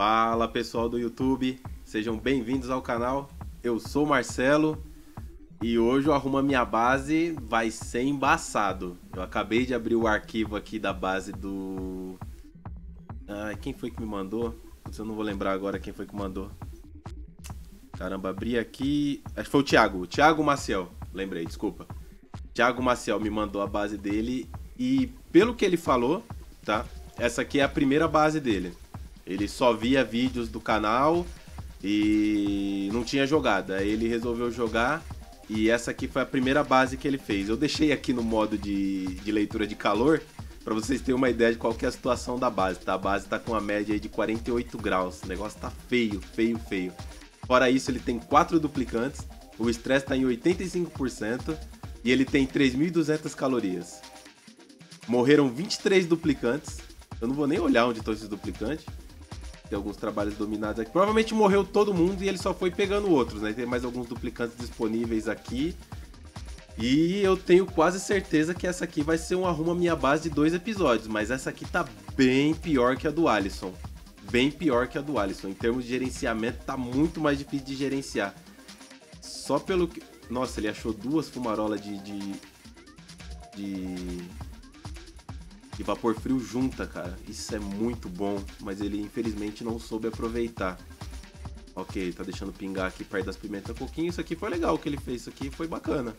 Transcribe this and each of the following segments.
Fala pessoal do YouTube, sejam bem-vindos ao canal. Eu sou o Marcelo e hoje o Arruma Minha Base vai ser embaçado. Eu acabei de abrir o arquivo aqui da base do. Ah, quem foi que me mandou? Putz, eu não vou lembrar agora quem foi que mandou. Caramba, abri aqui. Acho que foi o Thiago. O Thiago Maciel. Lembrei, desculpa. Thiago Maciel me mandou a base dele e pelo que ele falou, tá? Essa aqui é a primeira base dele. Ele só via vídeos do canal e não tinha jogado. Aí ele resolveu jogar e essa aqui foi a primeira base que ele fez. Eu deixei aqui no modo de, de leitura de calor para vocês terem uma ideia de qual é a situação da base, tá? A base tá com uma média de 48 graus. O negócio tá feio, feio, feio. Fora isso, ele tem quatro duplicantes, o estresse tá em 85% e ele tem 3.200 calorias. Morreram 23 duplicantes. Eu não vou nem olhar onde estão esses duplicantes. Tem alguns trabalhos dominados aqui. Provavelmente morreu todo mundo e ele só foi pegando outros, né? Tem mais alguns duplicantes disponíveis aqui. E eu tenho quase certeza que essa aqui vai ser um arruma minha base de dois episódios, mas essa aqui tá bem pior que a do Alisson. Bem pior que a do Alisson. Em termos de gerenciamento, tá muito mais difícil de gerenciar. Só pelo que. Nossa, ele achou duas fumarolas de. de. de e vapor frio junta, cara. Isso é muito bom, mas ele infelizmente não soube aproveitar. Ok, tá deixando pingar aqui perto das pimentas coquinho. Isso aqui foi legal o que ele fez, isso aqui foi bacana.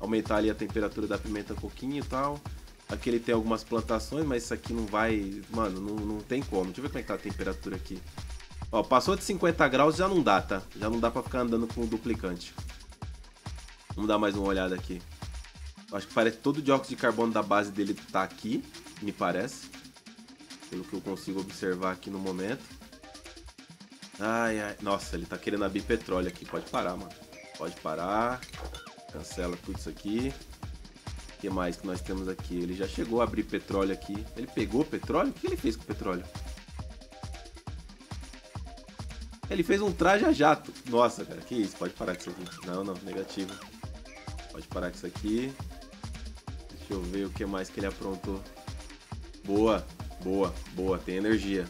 Aumentar ali a temperatura da pimenta coquinho e tal. Aqui ele tem algumas plantações, mas isso aqui não vai... Mano, não, não tem como. Deixa eu ver como é que tá a temperatura aqui. Ó, passou de 50 graus já não dá, tá? Já não dá pra ficar andando com o duplicante. Vamos dar mais uma olhada aqui. Acho que parece que todo o dióxido de carbono da base dele tá aqui, me parece. Pelo que eu consigo observar aqui no momento. Ai, ai. Nossa, ele tá querendo abrir petróleo aqui. Pode parar, mano. Pode parar. Cancela tudo isso aqui. O que mais que nós temos aqui? Ele já chegou a abrir petróleo aqui. Ele pegou petróleo? O que ele fez com o petróleo? Ele fez um traje a jato. Nossa, cara, que isso? Pode parar com isso aqui. Não, não, negativo. Pode parar com isso aqui. Deixa eu ver o que mais que ele aprontou. Boa, boa, boa. Tem energia.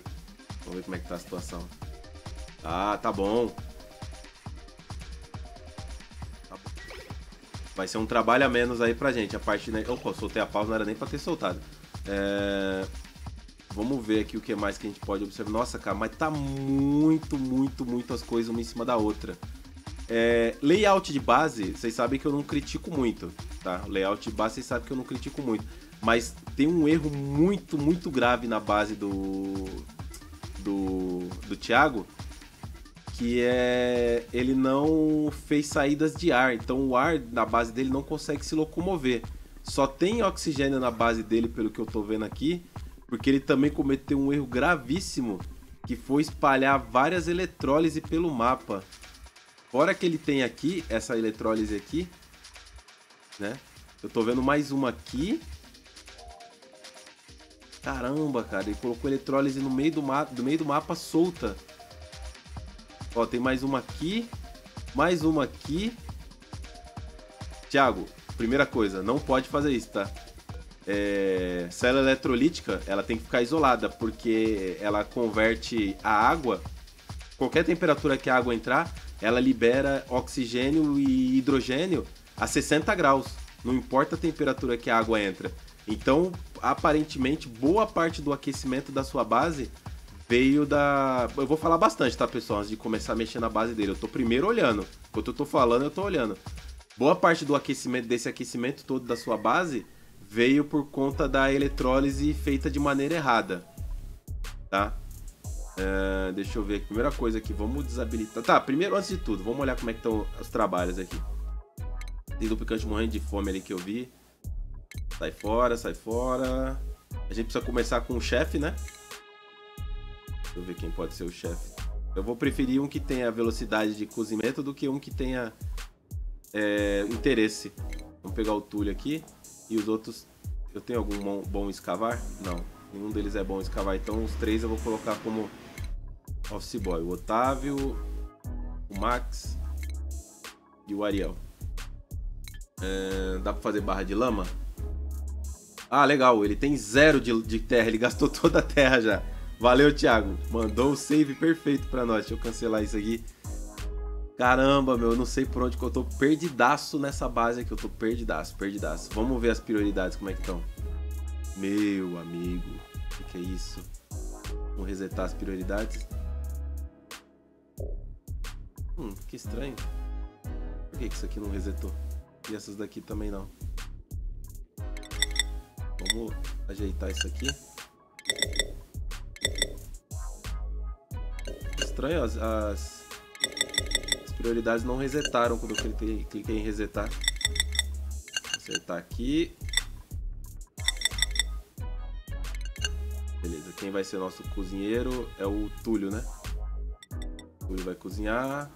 Vamos ver como é que tá a situação. Ah, tá bom. Tá. Vai ser um trabalho a menos aí pra gente. A parte... Né? Opa, soltei a pausa, não era nem pra ter soltado. É... Vamos ver aqui o que mais que a gente pode observar. Nossa, cara, mas tá muito, muito, muito as coisas uma em cima da outra. É, layout de base, vocês sabem que eu não critico muito, tá? Layout de base, vocês sabem que eu não critico muito. Mas tem um erro muito, muito grave na base do, do, do Thiago, que é ele não fez saídas de ar. Então o ar na base dele não consegue se locomover. Só tem oxigênio na base dele, pelo que eu tô vendo aqui, porque ele também cometeu um erro gravíssimo, que foi espalhar várias eletrólises pelo mapa. Fora que ele tem aqui, essa eletrólise aqui, né? Eu tô vendo mais uma aqui. Caramba, cara, ele colocou eletrólise no meio do, mapa, do meio do mapa solta. Ó, tem mais uma aqui, mais uma aqui. Tiago, primeira coisa, não pode fazer isso, tá? É, célula eletrolítica, ela tem que ficar isolada, porque ela converte a água, qualquer temperatura que a água entrar, ela libera oxigênio e hidrogênio a 60 graus. Não importa a temperatura que a água entra. Então, aparentemente, boa parte do aquecimento da sua base veio da. Eu vou falar bastante, tá, pessoal? Antes de começar a mexer na base dele. Eu tô primeiro olhando. Enquanto eu tô falando, eu tô olhando. Boa parte do aquecimento, desse aquecimento todo da sua base, veio por conta da eletrólise feita de maneira errada. Tá? Uh, deixa eu ver. Primeira coisa aqui, vamos desabilitar. Tá, primeiro, antes de tudo, vamos olhar como é que estão os trabalhos aqui. Tem duplicante morrendo de fome ali que eu vi. Sai fora, sai fora. A gente precisa começar com o chefe, né? Deixa eu ver quem pode ser o chefe. Eu vou preferir um que tenha velocidade de cozimento do que um que tenha é, interesse. Vamos pegar o Túlio aqui. E os outros. Eu tenho algum bom, bom escavar? Não. Nenhum deles é bom escavar. Então os três eu vou colocar como Office Boy. O Otávio, o Max e o Ariel. É, dá pra fazer barra de lama? Ah, legal. Ele tem zero de, de terra. Ele gastou toda a terra já. Valeu, Thiago. Mandou o save perfeito pra nós. Deixa eu cancelar isso aqui. Caramba, meu, eu não sei por onde que eu tô perdidaço nessa base aqui. Eu tô perdidaço, perdidaço. Vamos ver as prioridades, como é que estão. Meu amigo, o que, que é isso? Vamos resetar as prioridades. Hum, que estranho. Por que, isso aqui não resetou? E essas daqui também não. Vamos ajeitar isso aqui. Estranho, as, as, as prioridades não resetaram quando eu cliquei, cliquei em resetar. Vou acertar aqui. Beleza, quem vai ser nosso cozinheiro é o Túlio, né? Túlio vai cozinhar.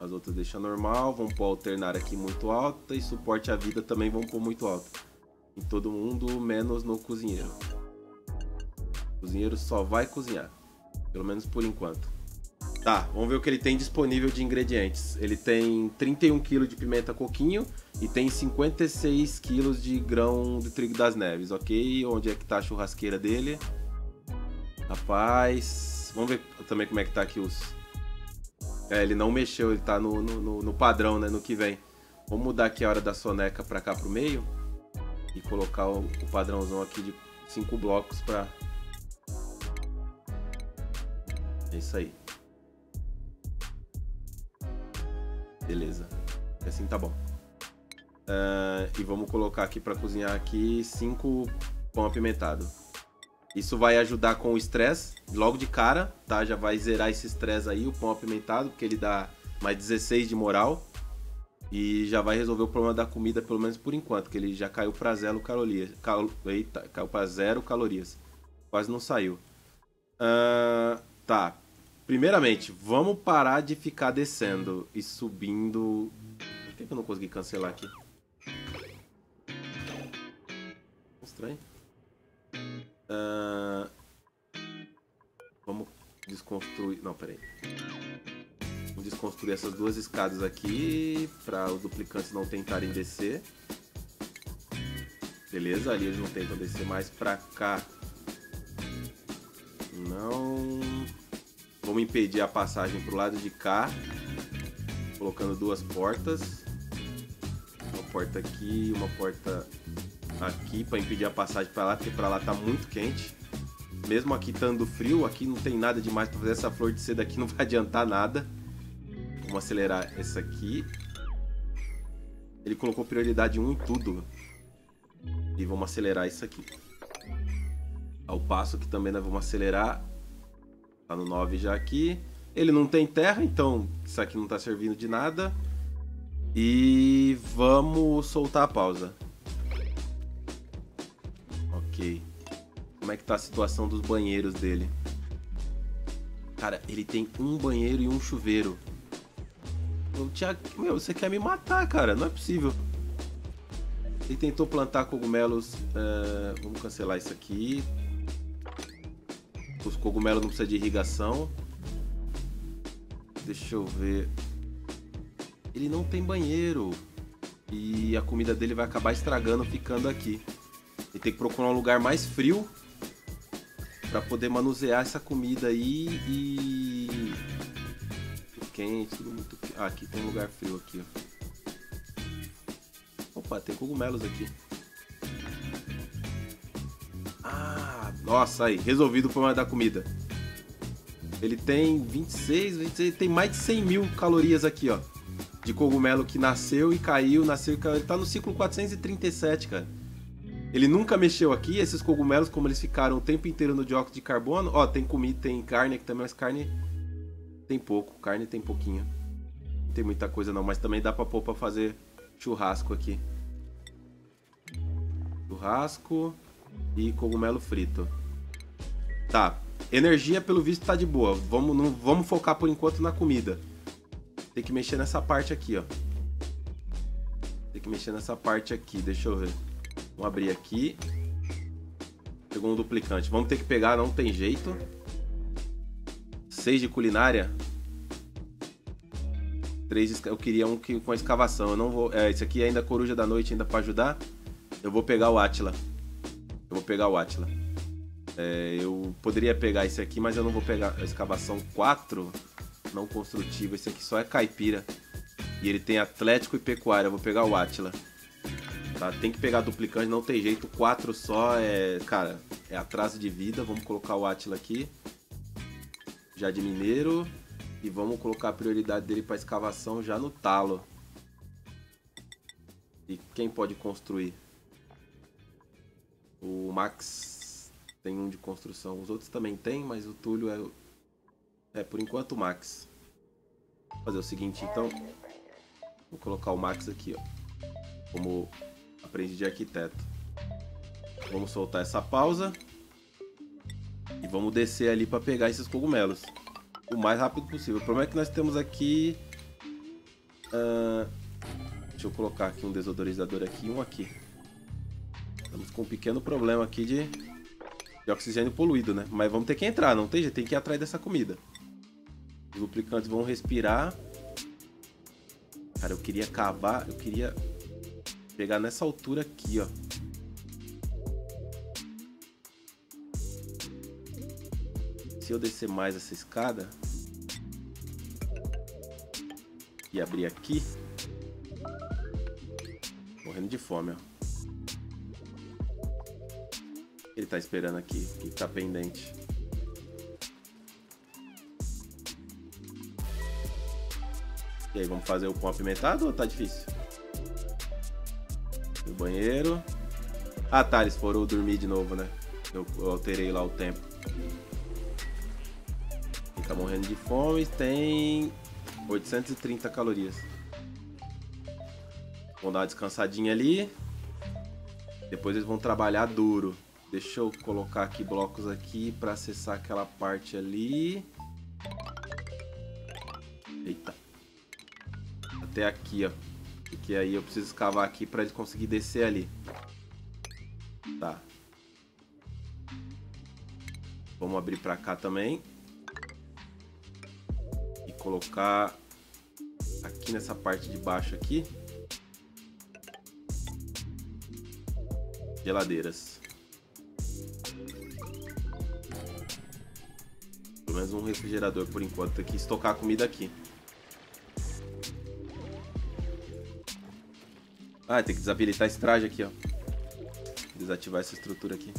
As outras deixa normal, vão pôr alternar aqui muito alta e suporte à vida também vão pôr muito alto. Em todo mundo, menos no cozinheiro. O cozinheiro só vai cozinhar. Pelo menos por enquanto. Tá, vamos ver o que ele tem disponível de ingredientes. Ele tem 31 kg de pimenta coquinho e tem 56 kg de grão de trigo das neves, ok? Onde é que tá a churrasqueira dele? Rapaz, vamos ver também como é que tá aqui os, é, ele não mexeu, ele tá no, no, no, padrão, né? No que vem. Vamos mudar aqui a hora da soneca pra cá pro meio. E colocar o, o padrãozão aqui de cinco blocos pra... É isso aí. Beleza. Assim tá bom. Uh, e vamos colocar aqui pra cozinhar aqui cinco pão apimentado. Isso vai ajudar com o estresse logo de cara, tá? Já vai zerar esse estresse aí, o pão apimentado, porque ele dá mais 16 de moral. E já vai resolver o problema da comida, pelo menos por enquanto, que ele já caiu para zero calorias. Cal... Eita, caiu para zero calorias. Quase não saiu. Uh, tá. Primeiramente, vamos parar de ficar descendo e subindo. Por que eu não consegui cancelar aqui? Estranho. Vamos desconstruir. Não, peraí. Vamos desconstruir essas duas escadas aqui para os duplicantes não tentarem descer. Beleza, ali eles não tentam descer mais pra cá. Não. Vamos impedir a passagem pro lado de cá. Colocando duas portas. Uma porta aqui, uma porta aqui para impedir a passagem para lá, porque para lá tá muito quente. Mesmo aqui estando frio, aqui não tem nada demais para fazer essa flor de seda aqui, não vai adiantar nada. Vamos acelerar essa aqui. Ele colocou prioridade 1 em tudo. E vamos acelerar isso aqui. Ao passo que também nós vamos acelerar. Tá no 9 já aqui. Ele não tem terra, então isso aqui não tá servindo de nada. E vamos soltar a pausa. Como é que tá a situação dos banheiros dele? Cara, ele tem um banheiro e um chuveiro. Meu, você quer me matar, cara? Não é possível. Ele tentou plantar cogumelos. Uh, vamos cancelar isso aqui. Os cogumelos não precisam de irrigação. Deixa eu ver. Ele não tem banheiro. E a comida dele vai acabar estragando ficando aqui. Ele tem que procurar um lugar mais frio para poder manusear essa comida aí e quente, tudo muito ah, aqui tem um lugar frio aqui, ó. Opa, tem cogumelos aqui. Ah, nossa, aí, resolvido o problema da comida. Ele tem 26, 26, tem mais de 100 mil calorias aqui, ó. De cogumelo que nasceu e caiu, nasceu e caiu. Ele tá no ciclo 437, cara. Ele nunca mexeu aqui, esses cogumelos, como eles ficaram o tempo inteiro no dióxido de carbono. Ó, tem comida, tem carne aqui também, mas carne tem pouco. Carne tem pouquinho. Não tem muita coisa não, mas também dá pra pôr pra fazer churrasco aqui. Churrasco e cogumelo frito. Tá. Energia, pelo visto, tá de boa. Vamos, não, vamos focar por enquanto na comida. Tem que mexer nessa parte aqui, ó. Tem que mexer nessa parte aqui, deixa eu ver. Vamos abrir aqui. Pegou um duplicante. Vamos ter que pegar, não tem jeito. 6 de culinária. 3 eu queria um que, com a escavação. Eu não vou. É, esse aqui é ainda coruja da noite, ainda para ajudar. Eu vou pegar o Atila. Eu vou pegar o Atila. É, eu poderia pegar esse aqui, mas eu não vou pegar a escavação 4, não construtiva. Esse aqui só é caipira. E ele tem atlético e pecuária. Eu vou pegar o Atila. Tá? Tem que pegar duplicante, não tem jeito. 4 só é, cara, é atraso de vida. Vamos colocar o Atila aqui. Já de mineiro. E vamos colocar a prioridade dele para escavação já no talo. E quem pode construir? O Max tem um de construção. Os outros também tem, mas o Túlio é, é por enquanto o Max. Vou fazer o seguinte, então. Vou colocar o Max aqui, ó. Como aprendiz de arquiteto. Vamos soltar essa pausa. E vamos descer ali para pegar esses cogumelos o mais rápido possível. O problema é que nós temos aqui... Uh, deixa eu colocar aqui um desodorizador aqui e um aqui. Estamos com um pequeno problema aqui de, de oxigênio poluído, né? Mas vamos ter que entrar, não tem jeito, tem que ir atrás dessa comida. Os duplicantes vão respirar. Cara, eu queria cavar, eu queria pegar nessa altura aqui, ó. se eu descer mais essa escada e abrir aqui, morrendo de fome, ó. Ele tá esperando aqui, que tá pendente. E aí, vamos fazer o pão apimentado ou tá difícil? Banheiro. Ah, tá, eles foram dormir de novo, né? Eu, eu alterei lá o tempo. Tá morrendo de fome, tem 830 calorias. Vão dar uma descansadinha ali. Depois eles vão trabalhar duro. Deixa eu colocar aqui blocos aqui para acessar aquela parte ali. Eita. Até aqui, ó. Porque aí eu preciso escavar aqui para eles conseguir descer ali. Tá. Vamos abrir para cá também colocar aqui nessa parte de baixo aqui geladeiras. Pelo menos um refrigerador por enquanto. Tem que estocar a comida aqui. Ah, tem que desabilitar esse traje aqui, ó. Desativar essa estrutura aqui.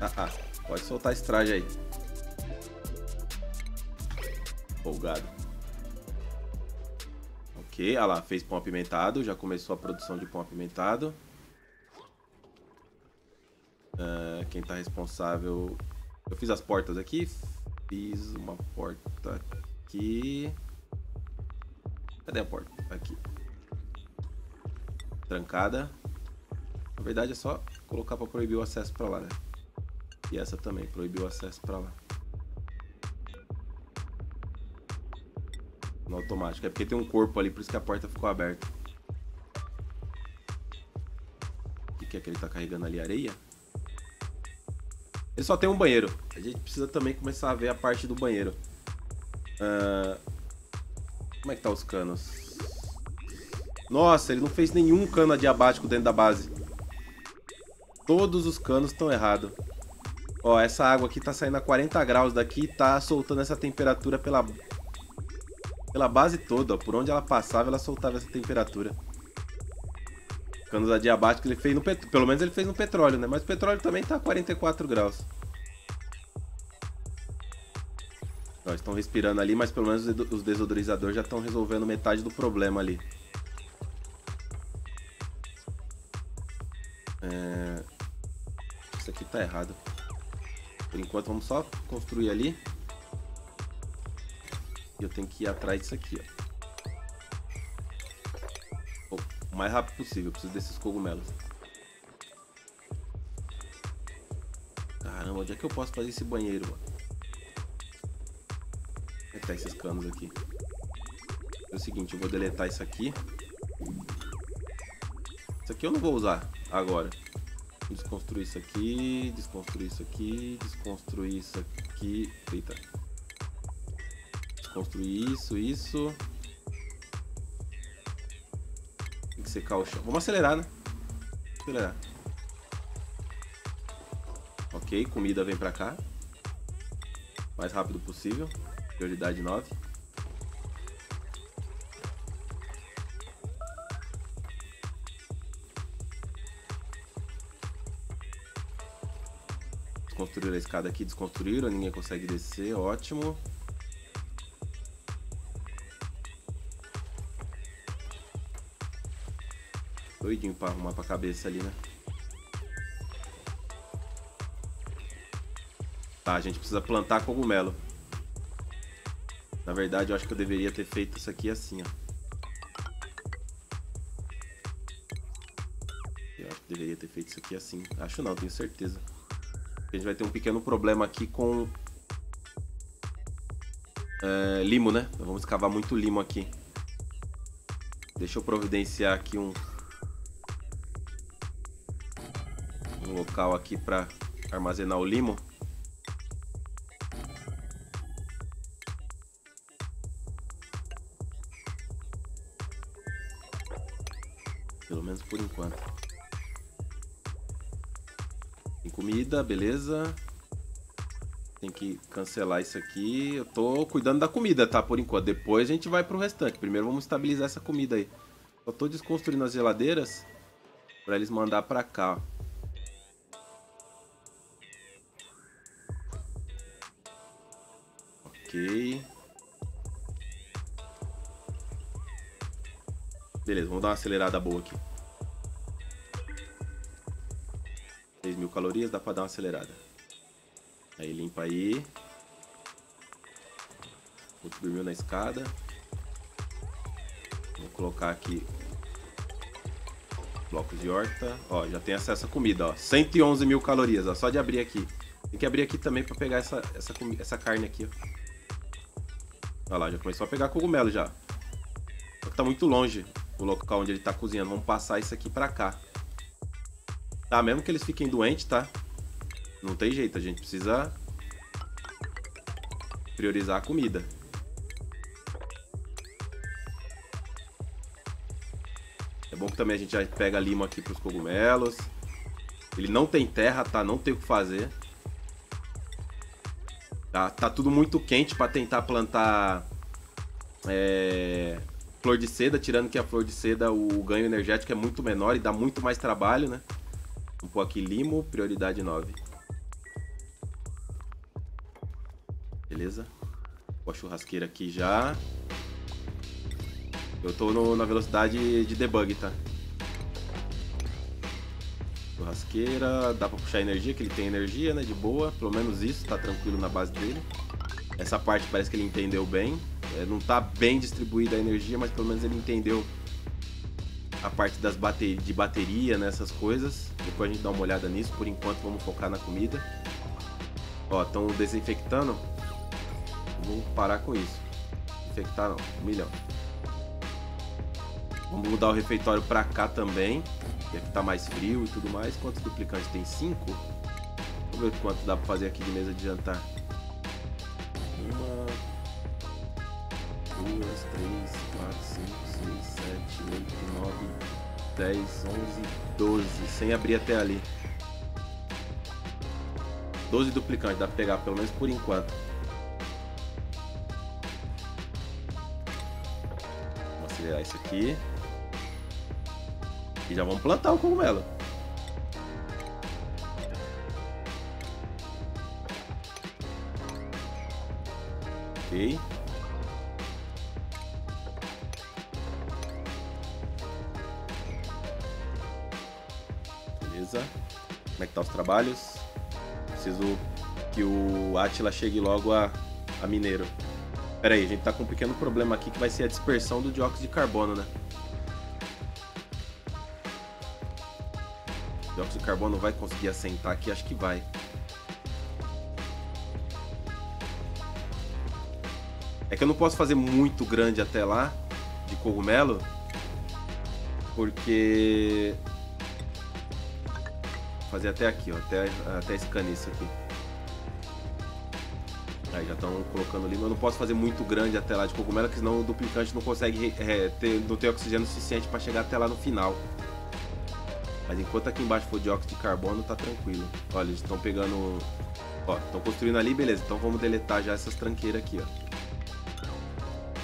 Ah, ah, pode soltar esse traje aí. Folgado. Ok, olha lá, fez pão apimentado. Já começou a produção de pão apimentado. Uh, quem tá responsável... Eu fiz as portas aqui. Fiz uma porta aqui. Cadê a porta? Aqui. Trancada. Na verdade é só colocar para proibir o acesso para lá, né? E essa também, proibiu o acesso para lá. No automático. É porque tem um corpo ali, por isso que a porta ficou aberta. O que é que ele tá carregando ali? Areia? Ele só tem um banheiro. A gente precisa também começar a ver a parte do banheiro. Uh... Como é que tá os canos? Nossa, ele não fez nenhum cano adiabático dentro da base. Todos os canos estão errados. Ó, essa água aqui tá saindo a 40 graus daqui e tá soltando essa temperatura pela, pela base toda, ó. Por onde ela passava, ela soltava essa temperatura. Canos adiabáticos ele fez no. Pelo menos ele fez no petróleo, né? Mas o petróleo também tá a 44 graus. Estão respirando ali, mas pelo menos os desodorizadores já estão resolvendo metade do problema ali. É... Isso aqui tá errado. Por enquanto vamos só construir ali. E eu tenho que ir atrás disso aqui, ó. O mais rápido possível, eu preciso desses cogumelos. Caramba, onde é que eu posso fazer esse banheiro, mano? É tá esses canos aqui? É o seguinte, eu vou deletar isso aqui. Isso aqui eu não vou usar agora. Desconstruir isso aqui, desconstruir isso aqui, desconstruir isso aqui. Eita. Desconstruir isso, isso. Tem que secar o chão. Vamos acelerar, né? Acelerar. Ok, comida vem pra cá. Mais rápido possível. Prioridade 9. Desconstruíram a escada aqui, desconstruíram, ninguém consegue descer, ótimo. Doidinho pra arrumar pra cabeça ali, né? Tá, a gente precisa plantar cogumelo. Na verdade, eu acho que eu deveria ter feito isso aqui assim, ó. Eu acho que deveria ter feito isso aqui assim. Acho não, tenho certeza. A gente vai ter um pequeno problema aqui com... É, limo, né? Vamos escavar muito limo aqui. Deixa eu providenciar aqui um... Um local aqui para armazenar o limo. Beleza. Tem que cancelar isso aqui. Eu tô cuidando da comida, tá? Por enquanto. Depois a gente vai pro restante. Primeiro vamos estabilizar essa comida aí. Só tô desconstruindo as geladeiras pra eles mandar pra cá, ó. Ok. Beleza, vamos dar uma acelerada boa aqui. Calorias, dá pra dar uma acelerada. Aí limpa aí. Outro dormiu na escada. Vou colocar aqui blocos de horta. Ó, já tem acesso à comida, ó. 111 mil calorias, ó. Só de abrir aqui. Tem que abrir aqui também pra pegar essa, essa, essa carne aqui, ó. Olha lá, já começou a pegar cogumelo já. Só que tá muito longe o local onde ele tá cozinhando. Vamos passar isso aqui pra cá. Tá, mesmo que eles fiquem doentes, tá? Não tem jeito, a gente precisa priorizar a comida. É bom que também a gente já pega lima aqui pros cogumelos. Ele não tem terra, tá? Não tem o que fazer. Tá, tá tudo muito quente para tentar plantar é, flor de seda, tirando que a flor de seda o ganho energético é muito menor e dá muito mais trabalho, né? Limo, prioridade 9. Beleza? Pô a churrasqueira aqui já. Eu tô no, na velocidade de debug, tá? Churrasqueira, dá pra puxar energia, que ele tem energia, né? De boa, pelo menos isso, tá tranquilo na base dele. Essa parte parece que ele entendeu bem. É, não tá bem distribuída a energia, mas pelo menos ele entendeu a parte das bater de bateria, nessas né, coisas. Depois a gente dá uma olhada nisso. Por enquanto vamos focar na comida. Ó, estão desinfectando. Vou parar com isso. Infectar não, um milhão. Vamos mudar o refeitório pra cá também. Que aqui tá mais frio e tudo mais. Quantos duplicantes tem? Cinco? Vamos ver quanto dá pra fazer aqui de mesa de jantar. Uma, duas, três, quatro, cinco, seis, sete, oito, 10, 11, 12. Sem abrir até ali. 12 duplicantes, dá pra pegar pelo menos por enquanto. Vamos acelerar isso aqui. E já vamos plantar o cogumelo. Ok. Trabalhos? Preciso que o Atila chegue logo a, a Mineiro. Pera aí, a gente tá com um pequeno problema aqui que vai ser a dispersão do dióxido de carbono, né? O dióxido de carbono vai conseguir assentar aqui? Acho que vai. É que eu não posso fazer muito grande até lá, de cogumelo, porque... Fazer até aqui, ó, até, até esse caniço aqui. Aí já estão colocando ali, mas eu não posso fazer muito grande até lá de cogumelo, porque senão o duplicante não consegue é, ter, não tem oxigênio suficiente para chegar até lá no final. Mas enquanto aqui embaixo for dióxido de carbono, tá tranquilo. Olha, eles estão pegando... Ó, estão construindo ali, beleza. Então vamos deletar já essas tranqueiras aqui, ó.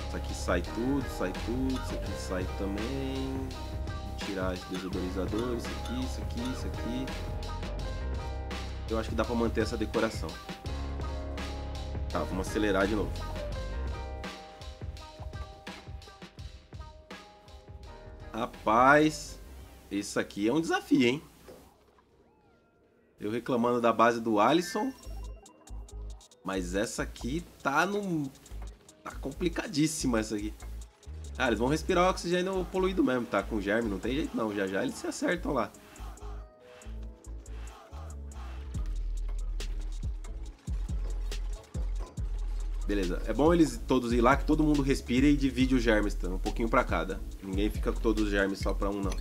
Isso aqui sai tudo, sai tudo, isso aqui sai também. Vou tirar esse desodorizador, isso aqui, isso aqui, isso aqui. Eu acho que dá pra manter essa decoração. Tá, vamos acelerar de novo. Rapaz, isso aqui é um desafio, hein? Eu reclamando da base do Alisson. Mas essa aqui tá no... Tá complicadíssima essa aqui. Ah, eles vão respirar oxigênio poluído mesmo, tá? Com germe, não tem jeito não. Já já eles se acertam lá. Beleza. É bom eles todos ir lá, que todo mundo respire e divide os germes, tá? um pouquinho pra cada. Ninguém fica com todos os germes só pra um, não.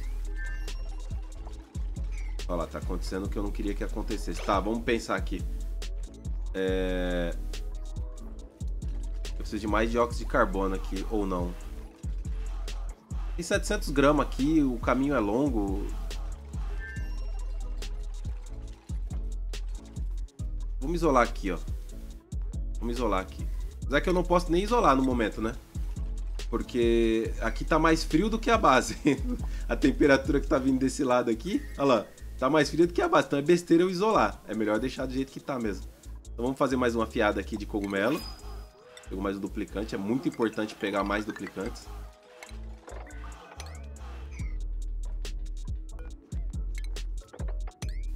Olha lá, tá acontecendo o que eu não queria que acontecesse. Tá, vamos pensar aqui. É... Eu preciso de mais dióxido de carbono aqui, ou não. Tem 700 gramas aqui, o caminho é longo. Vamos isolar aqui, ó. Vamos isolar aqui. Apesar que eu não posso nem isolar no momento, né? Porque aqui tá mais frio do que a base. a temperatura que tá vindo desse lado aqui, olha lá, tá mais fria do que a base. Então é besteira eu isolar. É melhor deixar do jeito que tá mesmo. Então vamos fazer mais uma fiada aqui de cogumelo. Pego mais um duplicante. É muito importante pegar mais duplicantes.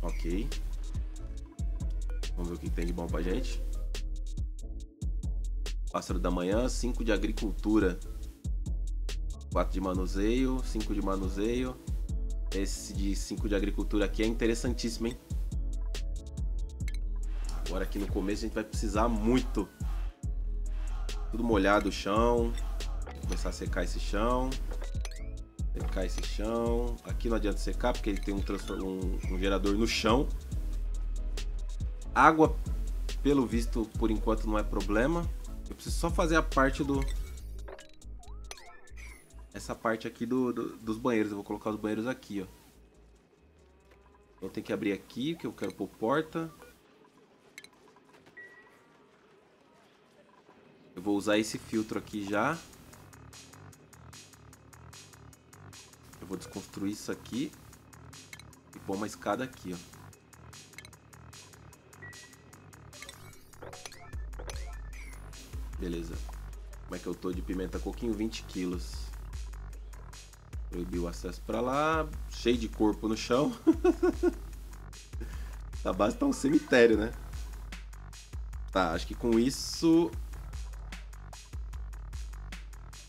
Ok. Vamos ver o que tem de bom pra gente. Pássaro da manhã, 5 de agricultura. 4 de manuseio, 5 de manuseio. Esse de 5 de agricultura aqui é interessantíssimo, hein? Agora aqui no começo a gente vai precisar muito. Tudo molhado o chão. Vou começar a secar esse chão. Secar esse chão. Aqui não adianta secar porque ele tem um, um, um gerador no chão. Água, pelo visto, por enquanto não é problema. Eu preciso só fazer a parte do... Essa parte aqui do, do, dos banheiros. Eu vou colocar os banheiros aqui, ó. Então tem que abrir aqui, que eu quero pôr porta. Eu vou usar esse filtro aqui já. Eu vou desconstruir isso aqui. E pôr uma escada aqui, ó. Beleza. Como é que eu tô de pimenta coquinho? 20 quilos. Proibir o acesso pra lá. Cheio de corpo no chão. A base tá um cemitério, né? Tá, acho que com isso...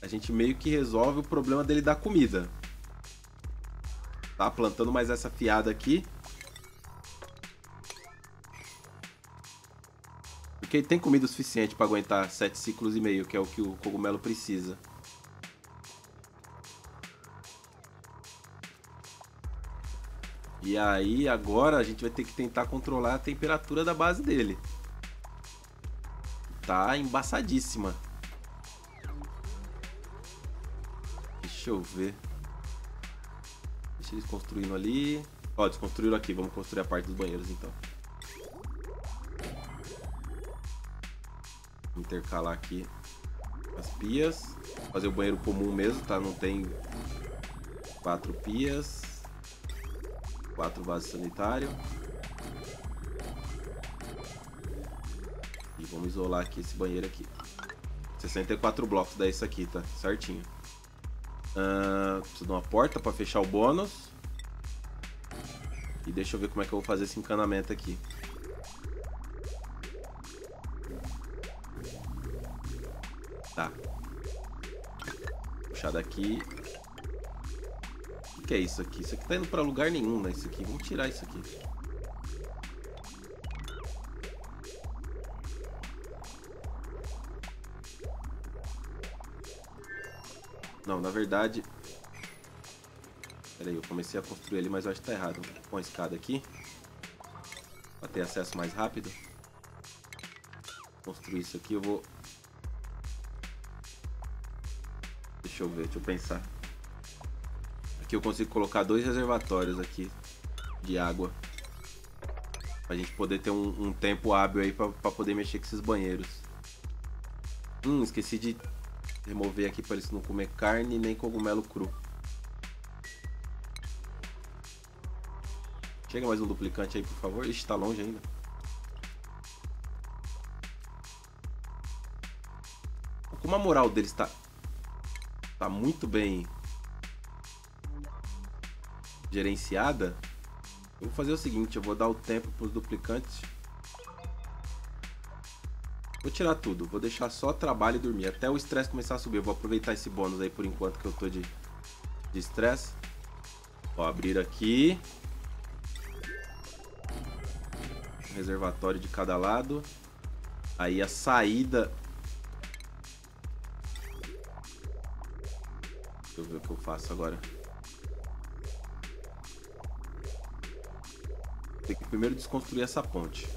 A gente meio que resolve o problema dele dar comida. Tá, plantando mais essa fiada aqui. Porque tem comida suficiente para aguentar 7 ciclos e meio, que é o que o cogumelo precisa. E aí agora a gente vai ter que tentar controlar a temperatura da base dele. Tá embaçadíssima. Deixa eu ver. Deixa eles construindo ali. Ó, desconstruíram aqui. Vamos construir a parte dos banheiros então. Intercalar aqui as pias. Fazer o banheiro comum mesmo, tá? Não tem quatro pias. Quatro vasos sanitários. E vamos isolar aqui esse banheiro aqui. 64 blocos, daí isso aqui, tá? Certinho. Uh, preciso de uma porta para fechar o bônus. E deixa eu ver como é que eu vou fazer esse encanamento aqui. O que é isso aqui? Isso aqui tá indo pra lugar nenhum, né? Isso aqui. Vamos tirar isso aqui. Não, na verdade... Pera aí, eu comecei a construir ali, mas eu acho que tá errado. Vou pôr uma escada aqui. Pra ter acesso mais rápido. construir isso aqui, eu vou... Deixa eu ver, deixa eu pensar. Aqui eu consigo colocar dois reservatórios aqui de água. Pra gente poder ter um, um tempo hábil aí pra, pra poder mexer com esses banheiros. Hum, esqueci de remover aqui para eles não comer carne nem cogumelo cru. Chega mais um duplicante aí, por favor. Ixi, tá longe ainda. Como a moral deles tá, tá muito bem gerenciada, eu vou fazer o seguinte, eu vou dar o tempo para os duplicantes. Vou tirar tudo, vou deixar só trabalho e dormir, até o estresse começar a subir. Eu vou aproveitar esse bônus aí por enquanto que eu tô de estresse. Vou abrir aqui. reservatório de cada lado. Aí a saída... Deixa eu ver o que eu faço agora. Tem que primeiro desconstruir essa ponte.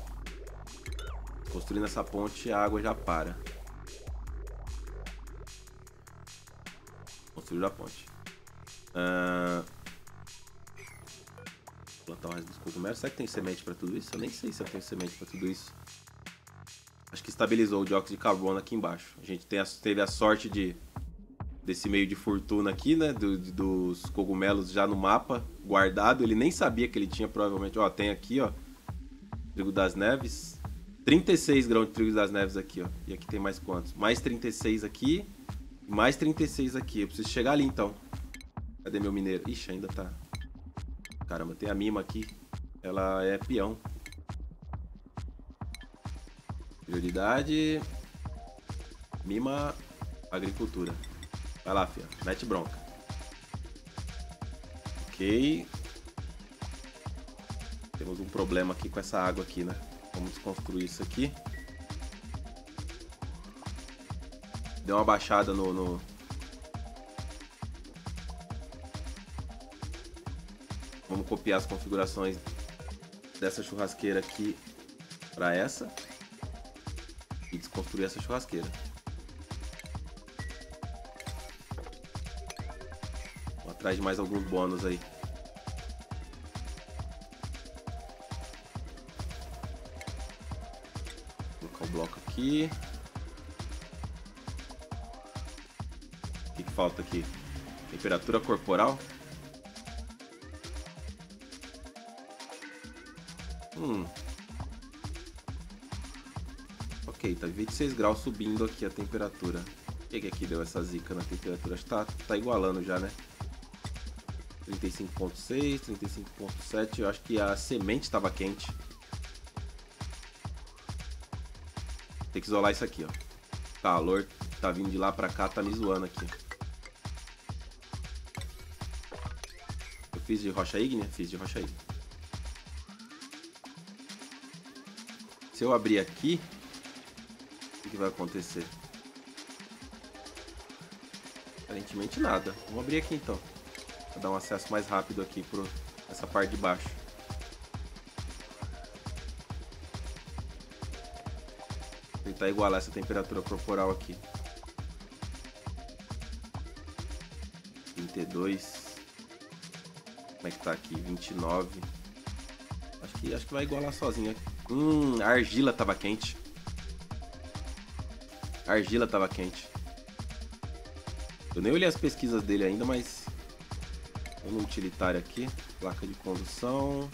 Construindo essa ponte, a água já para. Construir a ponte. Uh... Plantar mais dos cogumelos. Será que tem semente para tudo isso? Eu nem sei se eu tenho semente para tudo isso. Acho que estabilizou o dióxido de carbono aqui embaixo. A gente a, teve a sorte de desse meio de fortuna aqui, né? Do, dos cogumelos já no mapa, guardado. Ele nem sabia que ele tinha, provavelmente. Ó, tem aqui, ó. Trigo das Neves. 36 grãos de trigo das neves aqui, ó. E aqui tem mais quantos? Mais 36 aqui. Mais 36 aqui. Eu preciso chegar ali, então. Cadê meu mineiro? Ixi, ainda tá... Caramba, tem a Mima aqui. Ela é peão. Prioridade... Mima agricultura. Vai lá, filha. Mete bronca. Ok. Temos um problema aqui com essa água aqui, né? Vamos desconstruir isso aqui. Deu uma baixada no, no... Vamos copiar as configurações dessa churrasqueira aqui para essa e desconstruir essa churrasqueira. Atrás de mais alguns bônus aí. Vou colocar o bloco aqui. O que, que falta aqui? Temperatura corporal. Hum. Ok, tá 26 graus subindo aqui a temperatura. O que, que aqui deu essa zica na temperatura? Acho que tá, tá igualando já, né? 35.6, 35.7. Eu acho que a semente estava quente. Tem que isolar isso aqui, ó. Calor tá vindo de lá pra cá, tá me zoando aqui. Eu fiz de rocha ígnea? Fiz de rocha ígnea. Se eu abrir aqui, o que, que vai acontecer? Aparentemente nada. Vamos abrir aqui então. Dar um acesso mais rápido aqui para essa parte de baixo. Tentar igualar essa temperatura corporal aqui. 32. Como é que tá aqui? 29. Acho que, acho que vai igualar sozinha. Hum, a argila tava quente. A argila tava quente. Eu nem olhei as pesquisas dele ainda, mas Vamos utilitário aqui, placa de condução.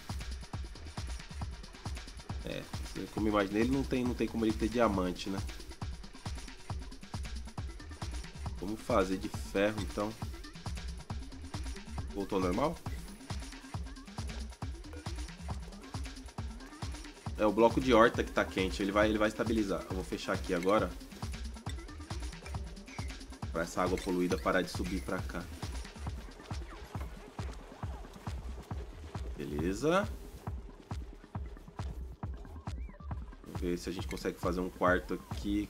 É, como imaginei, ele não tem, não tem como ele ter diamante, né? Vamos fazer de ferro, então. Voltou normal? É o bloco de horta que tá quente, ele vai, ele vai estabilizar. Eu vou fechar aqui agora. Para essa água poluída parar de subir para cá. Beleza. Vamos ver se a gente consegue fazer um quarto aqui.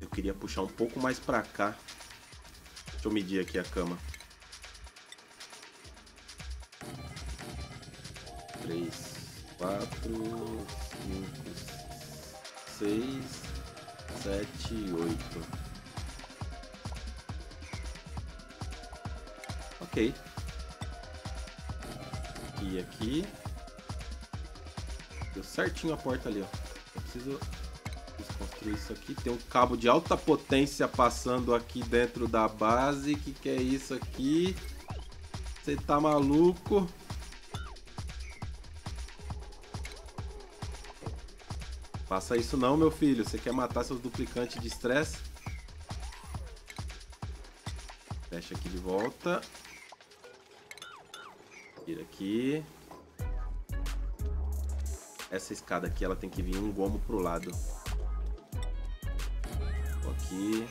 Eu queria puxar um pouco mais pra cá. Deixa eu medir aqui a cama. Três. quatro, cinco, seis, sete, oito. Ok. E aqui. Deu certinho a porta ali, ó. Eu preciso desconstruir isso aqui. Tem um cabo de alta potência passando aqui dentro da base. Que que é isso aqui? Você tá maluco? Faça isso não, meu filho. Você quer matar seus duplicantes de estresse? Fecha aqui de volta. Aqui. Essa escada aqui, ela tem que vir um gomo pro lado. Aqui.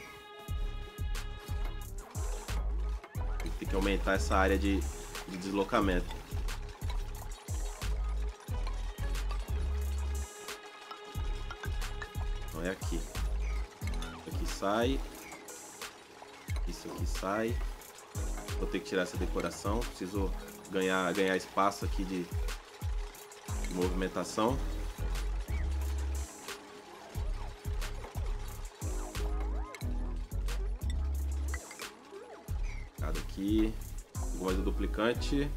Tem que aumentar essa área de, de deslocamento. é aqui. Isso aqui sai. Isso aqui sai. Vou ter que tirar essa decoração. Preciso ganhar, ganhar espaço aqui de, de movimentação. Cada aqui. Algumas do duplicante.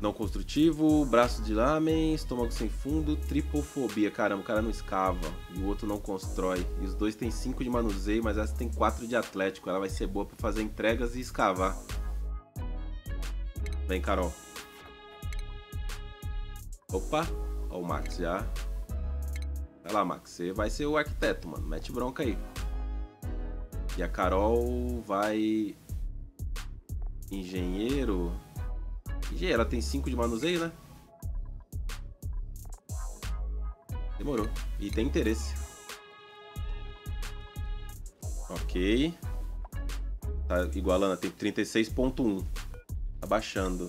Não construtivo, braço de lamen, estômago sem fundo, tripofobia. Caramba, o cara não escava e o outro não constrói. E os dois tem 5 de manuseio, mas essa tem 4 de atlético. Ela vai ser boa para fazer entregas e escavar. Vem, Carol. Opa, ó o Max já. Vai lá, Max. Você vai ser o arquiteto, mano. Mete bronca aí. E a Carol vai. Engenheiro. G, ela tem 5 de manuseio, né? Demorou. E tem interesse. Ok. Tá igualando, tem 36.1. Tá baixando.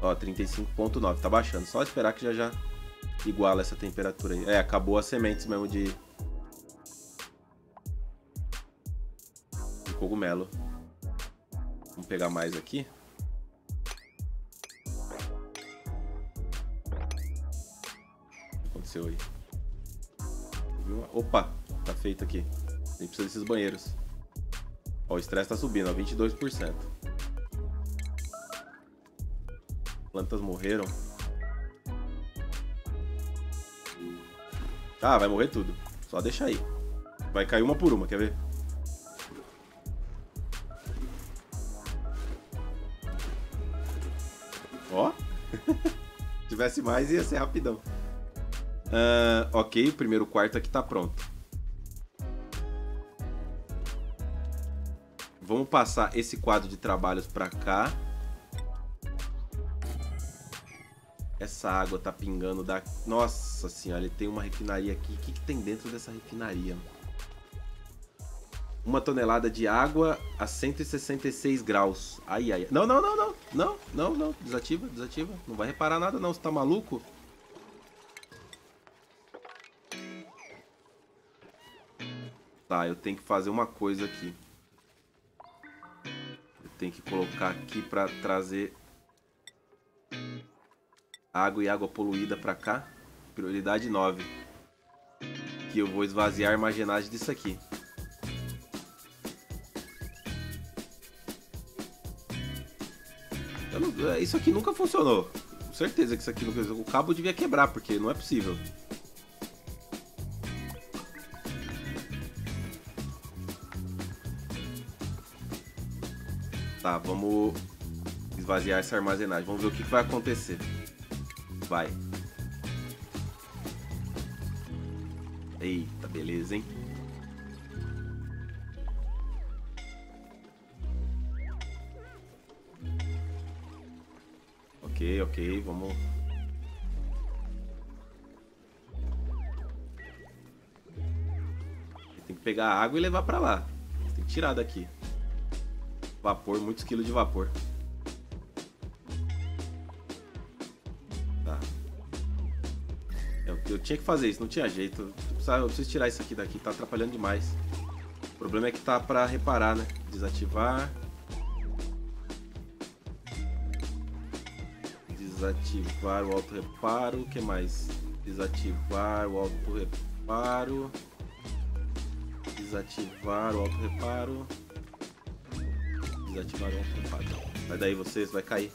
Ó, 35.9. Tá baixando. Só esperar que já já iguala essa temperatura aí. É, acabou as sementes mesmo de... de cogumelo. Vamos pegar mais aqui. aconteceu aí? Opa, tá feito aqui. Nem precisa desses banheiros. Ó, o estresse tá subindo, ó, 22%. Plantas morreram. Ah, vai morrer tudo. Só deixa aí. Vai cair uma por uma, quer ver? Ó. Se tivesse mais, ia ser rapidão. Uh, ok, o primeiro quarto aqui tá pronto. Vamos passar esse quadro de trabalhos para cá. Essa água tá pingando da... Nossa senhora, ele tem uma refinaria aqui. O que, que tem dentro dessa refinaria? Uma tonelada de água a 166 graus. Ai, ai, ai. Não, não, não, não. Não, não, não. Desativa, desativa. Não vai reparar nada não, você tá maluco? Tá, eu tenho que fazer uma coisa aqui. Eu tenho que colocar aqui para trazer água e água poluída para cá. Prioridade 9. Que eu vou esvaziar a armazenagem disso aqui. Não, é, isso aqui nunca funcionou. Com certeza que isso aqui nunca... O cabo devia quebrar, porque não é possível. Tá, vamos esvaziar essa armazenagem. Vamos ver o que vai acontecer. Vai. Eita, beleza, hein? Ok, ok, vamos... Tem que pegar a água e levar pra lá. Tem que tirar daqui. Vapor, muitos quilos de vapor. Tinha que fazer isso, não tinha jeito. Eu preciso, tirar isso aqui daqui, tá atrapalhando demais. O problema é que tá pra reparar, né? Desativar. Desativar o auto reparo. O que mais? Desativar o auto reparo. Desativar o auto reparo. Desativar o auto reparo. Sai daí vocês, vai cair.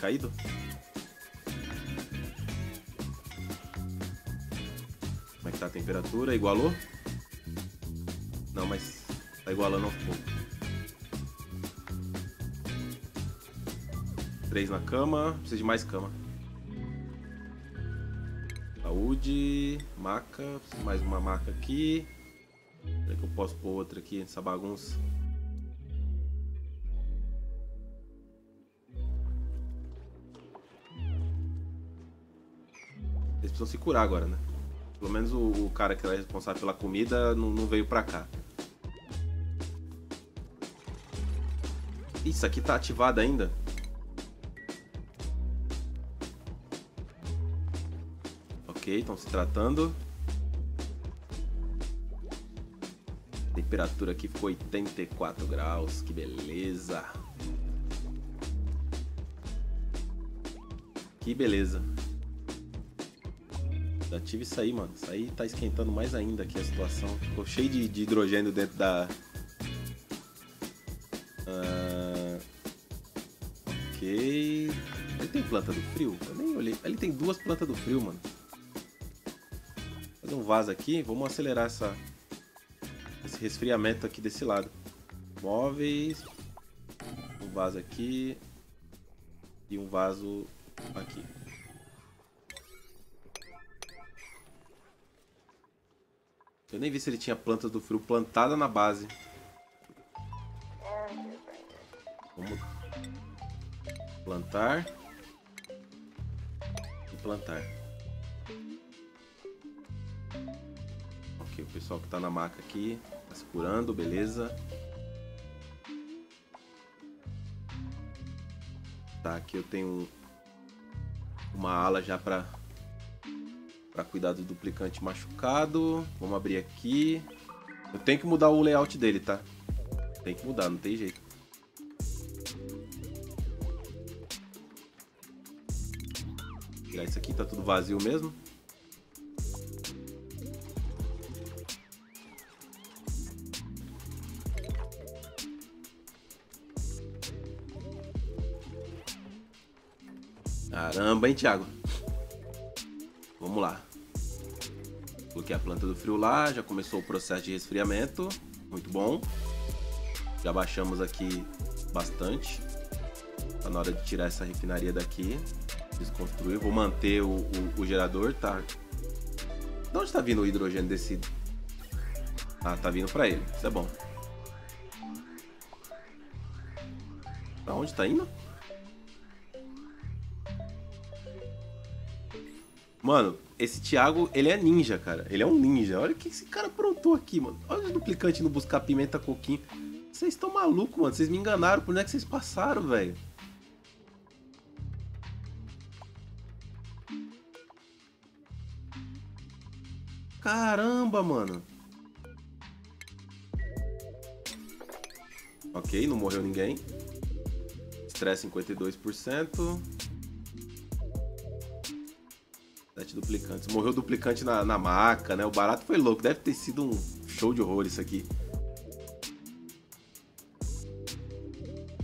Caído? Como é que tá a temperatura? Igualou? Não, mas tá igualando aos poucos. Três na cama. Precisa de mais cama. Saúde. Maca. Preciso mais uma maca aqui. Será que eu posso pôr outra aqui nessa bagunça? Eles precisam se curar agora, né? Pelo menos o, o cara que é responsável pela comida não, não veio pra cá. Isso aqui tá ativado ainda? Ok, estão se tratando. Temperatura aqui ficou 84 graus, que beleza. Que beleza. Ativa isso aí, mano. Isso aí tá esquentando mais ainda aqui a situação. Ficou cheio de, de hidrogênio dentro da. Ah, ok. Ele tem planta do frio? Eu nem olhei. Ele tem duas plantas do frio, mano. Fazer um vaso aqui. Vamos acelerar essa, esse resfriamento aqui desse lado. Móveis. Um vaso aqui. E um vaso aqui. Eu nem vi se ele tinha plantas do frio plantada na base. Vamos plantar e plantar. Ok, o pessoal que tá na maca aqui tá se curando, beleza. Tá, aqui eu tenho uma ala já pra para cuidar do duplicante machucado. Vamos abrir aqui. Eu tenho que mudar o layout dele, tá? Tem que mudar, não tem jeito. Tirar isso aqui, tá tudo vazio mesmo. Caramba, hein, Thiago? Vamos lá. Coloquei a planta do frio lá, já começou o processo de resfriamento. Muito bom. Já baixamos aqui bastante. Tá na hora de tirar essa refinaria daqui. Desconstruir. Vou manter o, o, o gerador, tá? De onde tá vindo o hidrogênio desse... Ah, tá vindo pra ele. Isso é bom. Pra onde tá indo? Mano, esse Thiago, ele é ninja, cara. Ele é um ninja. Olha o que esse cara aprontou aqui, mano. Olha o duplicante no buscar pimenta coquinho. Vocês estão malucos, mano. Vocês me enganaram. Por onde é que vocês passaram, velho? Caramba, mano. Ok, não morreu ninguém. Estresse 52%. Sete duplicantes. Morreu duplicante na, na maca, né? O barato foi louco. Deve ter sido um show de horror isso aqui.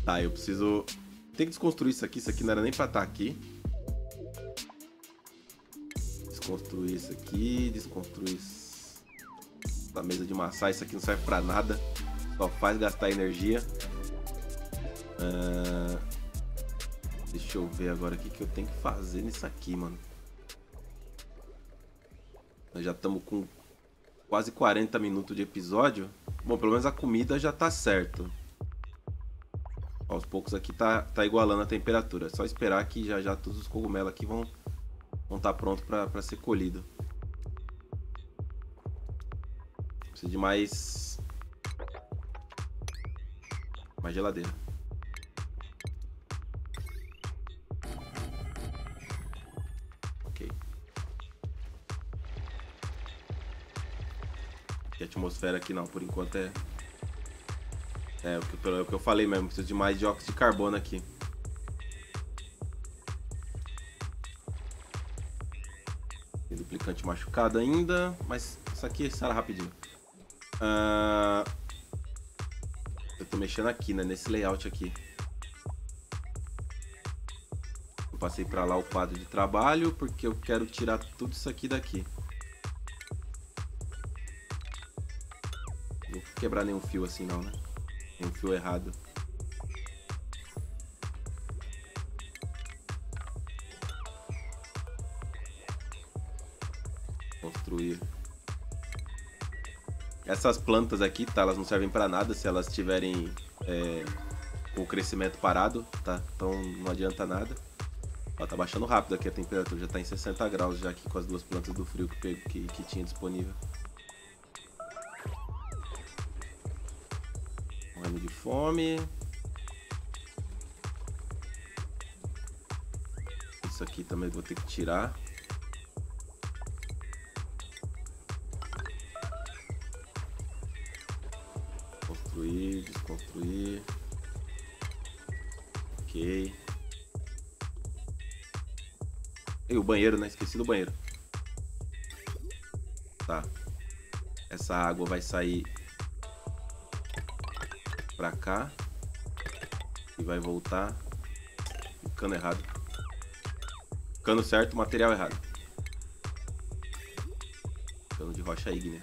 Tá, eu preciso... Tem que desconstruir isso aqui. Isso aqui não era nem pra estar aqui. Desconstruir isso aqui. Desconstruir essa mesa de massar. Isso aqui não serve pra nada. Só faz gastar energia. Uh... Deixa eu ver agora o que, que eu tenho que fazer nisso aqui, mano. Nós já estamos com quase 40 minutos de episódio. Bom, pelo menos a comida já tá certo. Aos poucos aqui tá, tá igualando a temperatura. É só esperar que já já todos os cogumelos aqui vão vão estar tá prontos para ser colhido. Precisa de mais mais geladeira. E a atmosfera aqui não, por enquanto é. É o que, é o que eu falei mesmo, preciso de mais dióxido de carbono aqui. Tem duplicante machucado ainda, mas isso aqui será rapidinho. Uh... Eu tô mexendo aqui, né? Nesse layout aqui. Eu passei pra lá o quadro de trabalho porque eu quero tirar tudo isso aqui daqui. Quebrar nenhum fio assim não, né? Nenhum fio errado. Construir. Essas plantas aqui, tá? Elas não servem para nada se elas tiverem é, o crescimento parado, tá? Então não adianta nada. Ó, tá baixando rápido aqui a temperatura, já tá em 60 graus já aqui com as duas plantas do frio que, que, que tinha disponível. Fome. Isso aqui também vou ter que tirar. Construir, desconstruir. Ok. E o banheiro, né? Esqueci do banheiro. Tá. Essa água vai sair pra cá. E vai voltar. Cano errado. Cano certo, material errado. Cano de rocha ígnea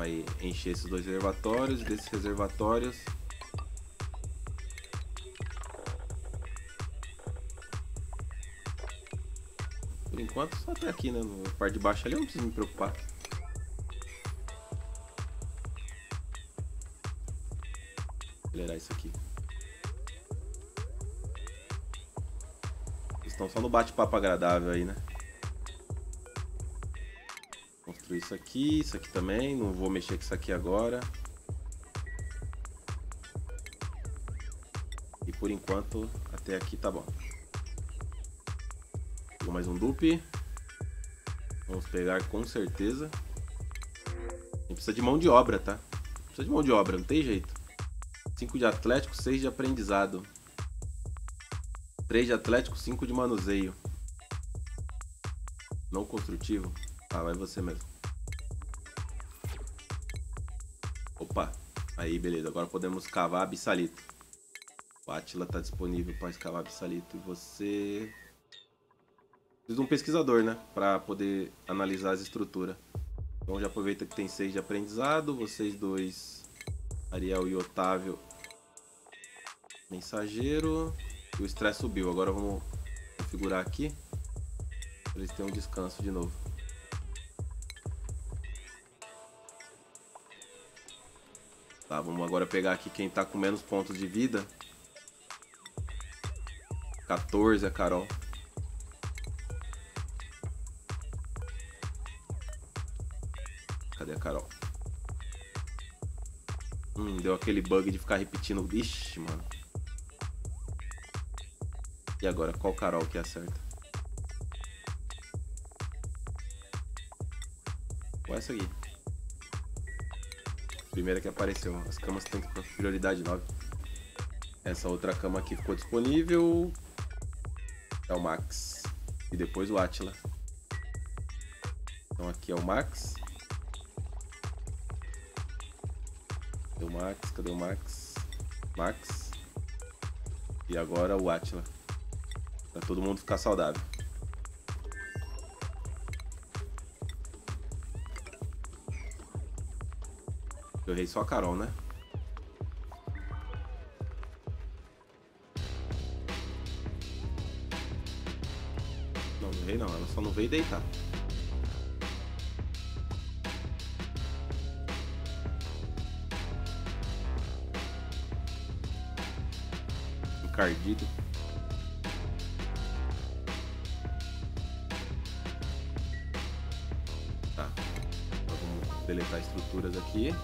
vai encher esses dois reservatórios. Desses reservatórios Por enquanto só até aqui, né? No parte de baixo ali eu não preciso me preocupar. Acelerar isso aqui. Estão só no bate-papo agradável aí, né? construir isso aqui, isso aqui também. Não vou mexer com isso aqui agora. E por enquanto, até aqui tá bom. Mais um dupe. Vamos pegar com certeza. A gente precisa de mão de obra, tá? Precisa de mão de obra, não tem jeito. 5 de atlético, 6 de aprendizado. 3 de atlético, 5 de manuseio. Não construtivo. Ah, vai você mesmo. Opa, aí beleza, agora podemos cavar abissalito. O Atila está disponível para escavar abissalito e você... Precisa de um pesquisador, né? Para poder analisar as estruturas. Então já aproveita que tem seis de aprendizado, vocês dois, Ariel e Otávio, mensageiro. O estresse subiu, agora vamos configurar aqui. Eles têm um descanso de novo. Tá, vamos agora pegar aqui quem tá com menos pontos de vida. 14 a Carol. Cadê a Carol? Hum, deu aquele bug de ficar repetindo. Ixi, mano. E agora, qual Carol que acerta? É essa aqui? Primeira que apareceu. As camas têm prioridade 9. Essa outra cama aqui ficou disponível. É o Max. E depois o Atila. Então aqui é o Max. Cadê o Max? Cadê o Max? Max. E agora o Atila. Pra todo mundo ficar saudável. Eu errei só a Carol, né? Não, não errei não. Ela só não veio deitar. Encardido. Deletar estruturas aqui.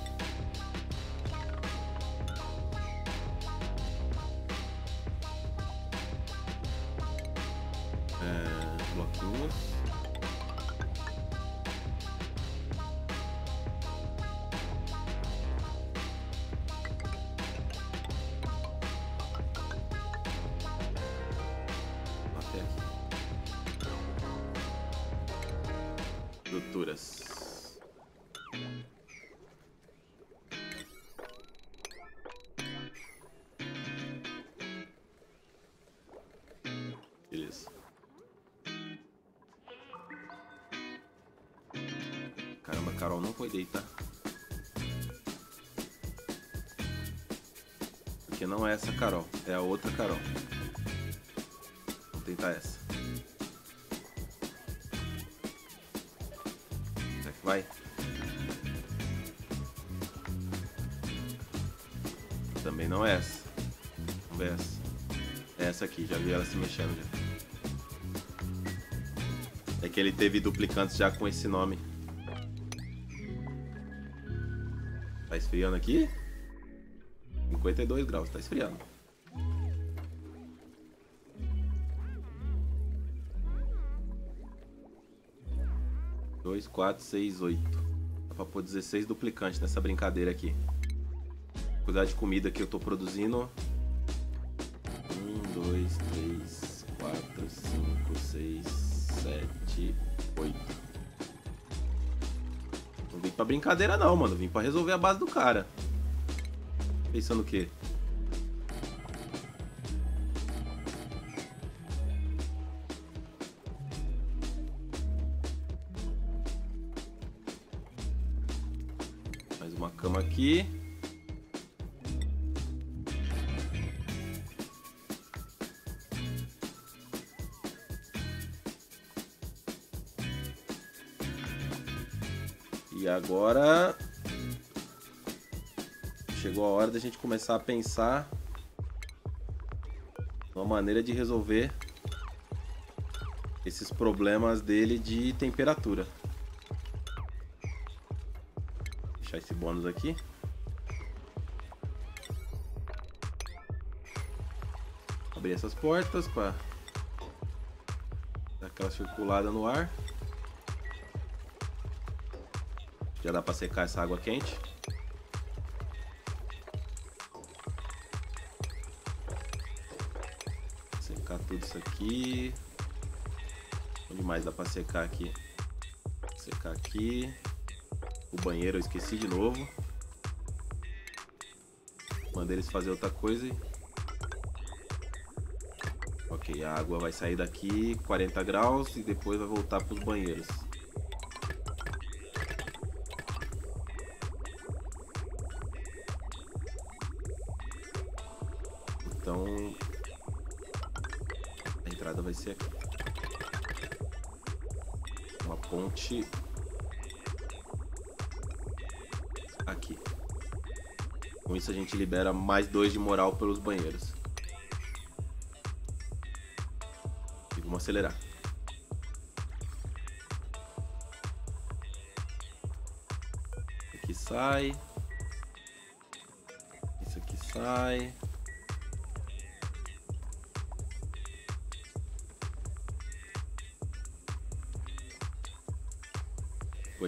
Se mexendo já. É que ele teve duplicantes já com esse nome. Tá esfriando aqui? 52 graus, tá esfriando. Dois, quatro, seis, oito. Dá pra pôr 16 duplicantes nessa brincadeira aqui. Quantidade de comida que eu tô produzindo. Quatro, cinco, seis, sete, oito. Não vim pra brincadeira não, mano. Vim pra resolver a base do cara. Pensando o quê? Mais uma cama aqui. Agora chegou a hora da gente começar a pensar uma maneira de resolver esses problemas dele de temperatura. Vou deixar esse bônus aqui. Abrir essas portas para dar aquela circulada no ar. Já dá para secar essa água quente. Secar tudo isso aqui. Onde mais dá para secar aqui? Secar aqui. O banheiro eu esqueci de novo. Mandei eles fazer outra coisa. Ok, a água vai sair daqui 40 graus e depois vai voltar para os banheiros. Ser aqui. Uma ponte aqui. Com isso a gente libera mais dois de moral pelos banheiros. E vamos acelerar. Aqui sai. Isso aqui sai.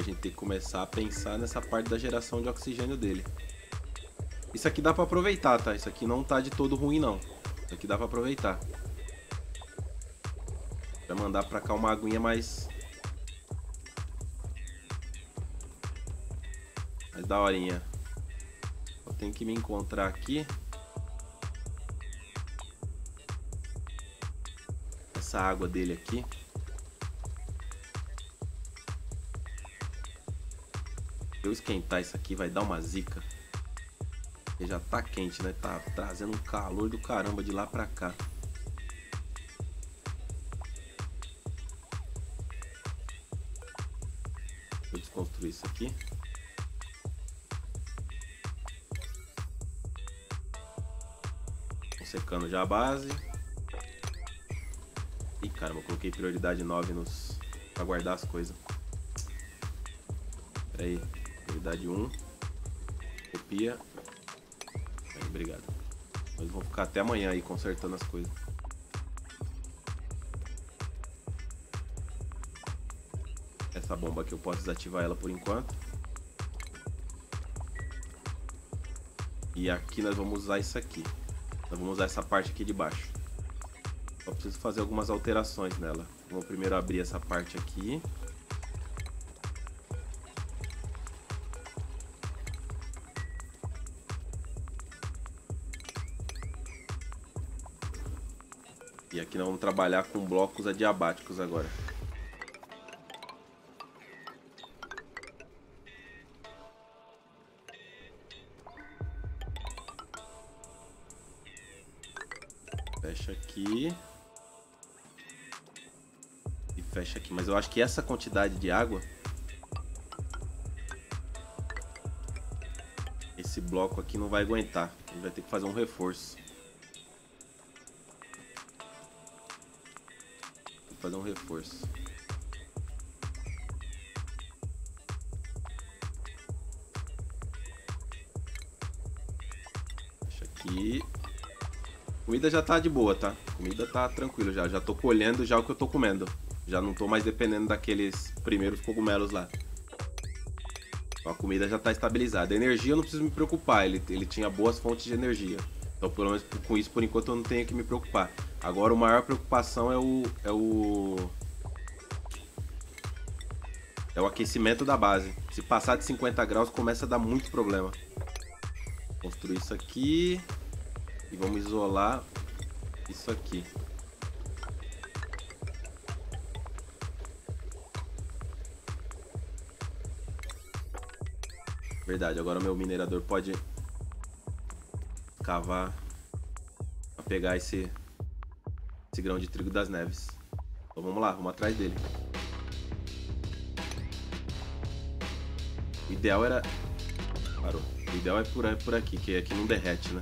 Gente tem que começar a pensar nessa parte da geração de oxigênio dele. Isso aqui dá pra aproveitar, tá? Isso aqui não tá de todo ruim, não. Isso aqui dá pra aproveitar. Vai mandar pra cá uma aguinha mais... Mais daorinha. Eu tenho que me encontrar aqui. Essa água dele aqui. Eu esquentar isso aqui vai dar uma zica. Já tá quente, né? Tá trazendo um calor do caramba de lá pra cá. Vou desconstruir isso aqui. Tô secando já a base. Ih, caramba, eu coloquei prioridade 9 nos... pra guardar as coisas. Pera aí. Prioridade 1. Copia. Aí, obrigado. Mas vou ficar até amanhã aí consertando as coisas. Essa bomba aqui eu posso desativar ela por enquanto. E aqui nós vamos usar isso aqui. Nós vamos usar essa parte aqui de baixo. Opa. preciso fazer algumas alterações nela. Vou primeiro abrir essa parte aqui. Vamos trabalhar com blocos adiabáticos agora. Fecha aqui. E fecha aqui. Mas eu acho que essa quantidade de água... Esse bloco aqui não vai aguentar. Gente vai ter que fazer um reforço. Fazer um reforço. Deixa aqui. Comida já tá de boa, tá? Comida tá tranquilo já. Já tô colhendo já o que eu tô comendo. Já não tô mais dependendo daqueles primeiros cogumelos lá. Então a comida já tá estabilizada. Energia eu não preciso me preocupar. Ele, ele tinha boas fontes de energia. Então pelo menos com isso por enquanto eu não tenho que me preocupar. Agora, o maior preocupação é o, é o. É o aquecimento da base. Se passar de 50 graus, começa a dar muito problema. Construir isso aqui. E vamos isolar isso aqui. Verdade, agora meu minerador pode cavar para pegar esse esse grão de trigo das neves. Então vamos lá, vamos atrás dele. O ideal era... Parou. O ideal é por, é por aqui, que aqui não derrete, né?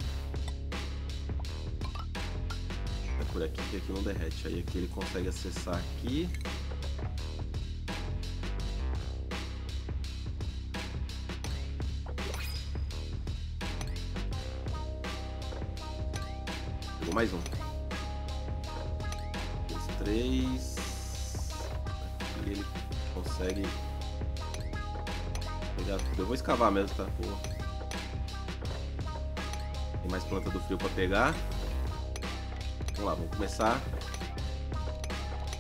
É por aqui que aqui não derrete. Aí aqui ele consegue acessar aqui. Pegou mais um três. Aqui ele consegue pegar tudo. Eu vou escavar mesmo, tá? Pô. Tem mais planta do frio pra pegar. Vamos lá, vamos começar.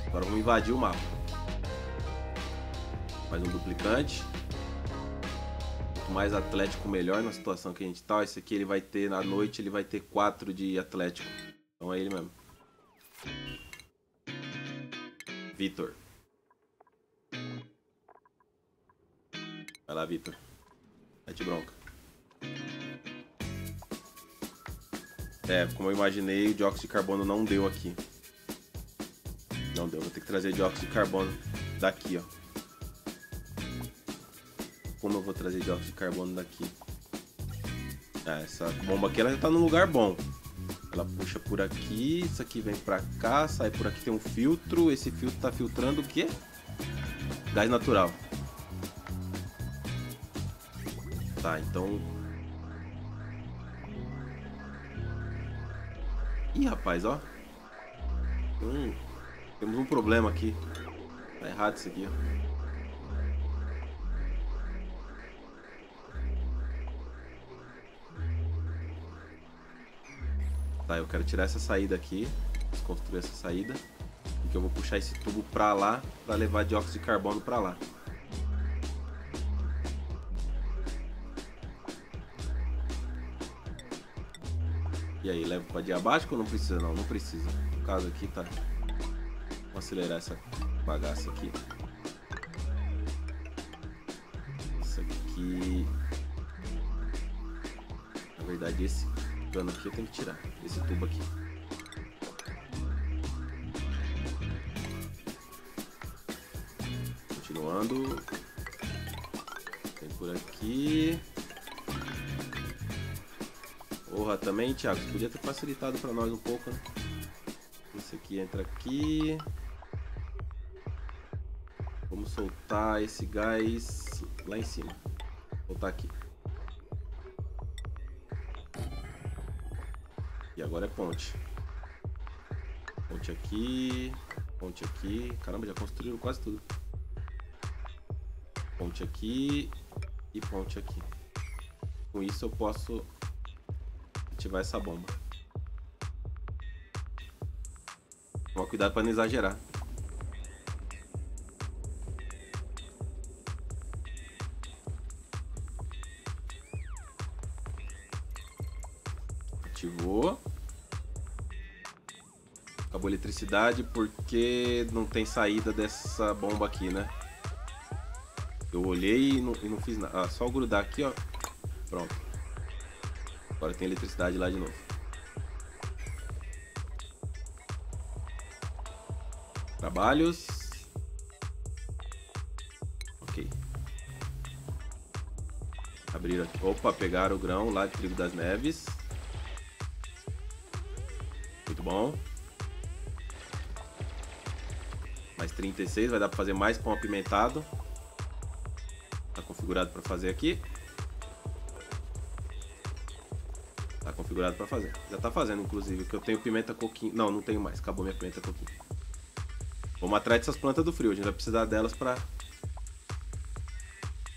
Agora vamos invadir o mapa. Mais um duplicante. Quanto mais atlético, melhor na situação que a gente tá. Esse aqui ele vai ter, na noite, ele vai ter 4 de atlético. Então é ele mesmo. Vitor. Vai lá, Vitor. Mete bronca. É, como eu imaginei, o dióxido de carbono não deu aqui. Não deu, vou ter que trazer dióxido de carbono daqui, ó. Como eu vou trazer dióxido de carbono daqui? Ah, essa bomba aqui ela já tá num lugar bom. Ela puxa por aqui, isso aqui vem pra cá, sai por aqui tem um filtro. Esse filtro tá filtrando o quê? Gás natural. Tá, então... Ih, rapaz, ó. Hum, temos um problema aqui. Tá errado isso aqui, ó. Tá, eu quero tirar essa saída aqui, desconstruir essa saída, porque eu vou puxar esse tubo pra lá, pra levar dióxido de carbono pra lá. E aí, levo pra diabático ou não precisa? Não, não precisa. No caso aqui, tá. Vou acelerar essa bagaça aqui. Isso aqui... Na verdade, esse cano aqui eu tenho que tirar. Esse tubo aqui. Continuando. Tem por aqui. Porra, também, Thiago, você podia ter facilitado pra nós um pouco, né? Esse aqui entra aqui. Vamos soltar esse gás lá em cima. Vou soltar aqui. Agora é ponte. Ponte aqui. Ponte aqui. Caramba, já construíram quase tudo. Ponte aqui. E ponte aqui. Com isso eu posso ativar essa bomba. Toma cuidado pra não exagerar. Eletricidade porque não tem saída dessa bomba aqui, né? Eu olhei e não, e não fiz nada. Ah, só grudar aqui, ó. Pronto. Agora tem eletricidade lá de novo. Trabalhos. Ok. Abriram aqui. Opa, pegaram o grão lá de trigo das neves. Muito bom. 36, vai dar pra fazer mais pão apimentado. Tá configurado pra fazer aqui. Tá configurado pra fazer. Já tá fazendo, inclusive, que eu tenho pimenta coquinho. Não, não tenho mais. Acabou minha pimenta coquinho. Vamos atrás dessas plantas do frio. A gente vai precisar delas pra...